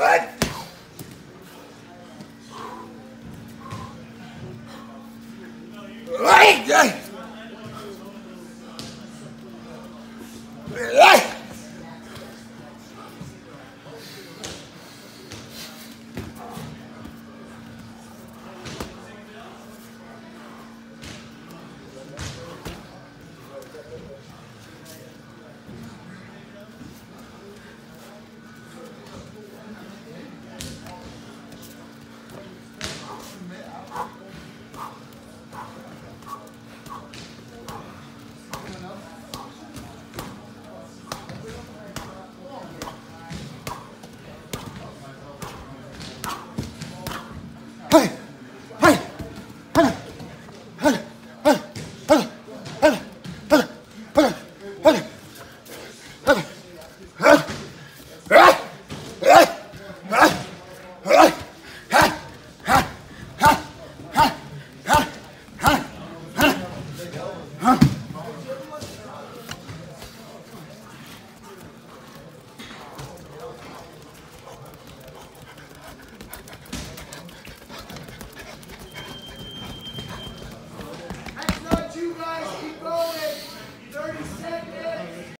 Right! Ah!